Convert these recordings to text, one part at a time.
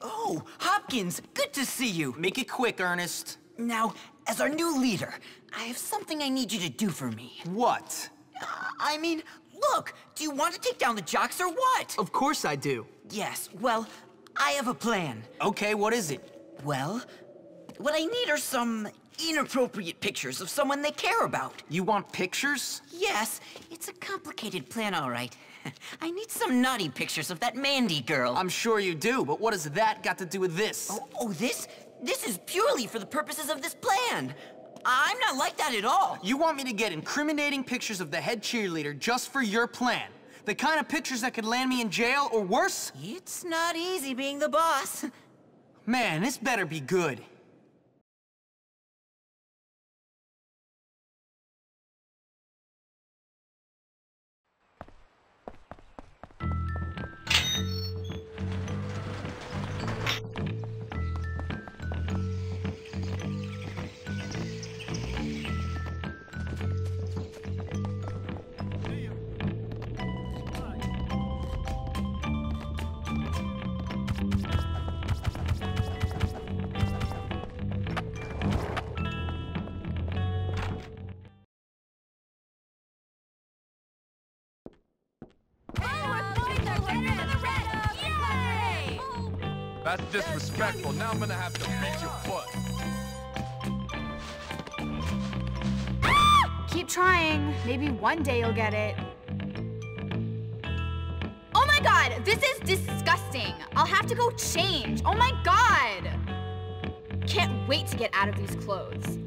Oh, Hopkins, good to see you. Make it quick, Earnest. Now, as our new leader, I have something I need you to do for me. What? Uh, I mean, look, do you want to take down the jocks or what? Of course I do. Yes, well, I have a plan. Okay, what is it? Well, what I need are some inappropriate pictures of someone they care about. You want pictures? Yes, it's a complicated plan, all right. I need some naughty pictures of that Mandy girl. I'm sure you do, but what has that got to do with this? Oh, oh, this? This is purely for the purposes of this plan. I'm not like that at all. You want me to get incriminating pictures of the head cheerleader just for your plan? The kind of pictures that could land me in jail or worse? It's not easy being the boss. Man, this better be good. That's disrespectful. Now I'm gonna have to beat your foot. Keep trying. Maybe one day you'll get it. Oh my god, this is disgusting. I'll have to go change. Oh my god. Can't wait to get out of these clothes.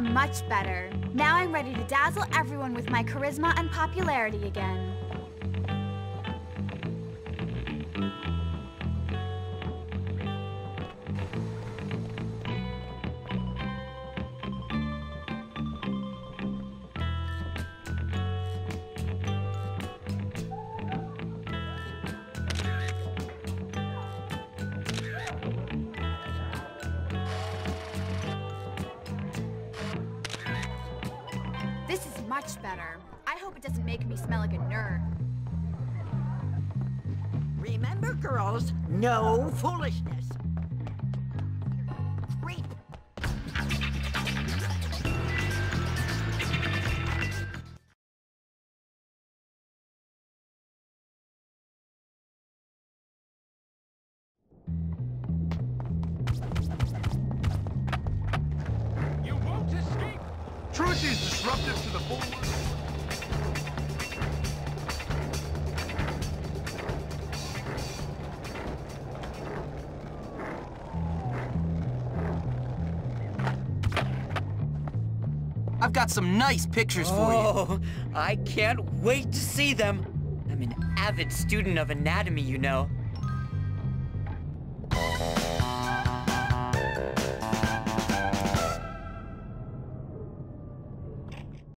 Much better. Now I'm ready to dazzle everyone with my charisma and popularity again. Much better. I hope it doesn't make me smell like a nerd. Remember, girls, no foolishness. Creep. You won't escape! Truth is disruptive to the forward. I've got some nice pictures for you. Oh, I can't wait to see them. I'm an avid student of anatomy, you know.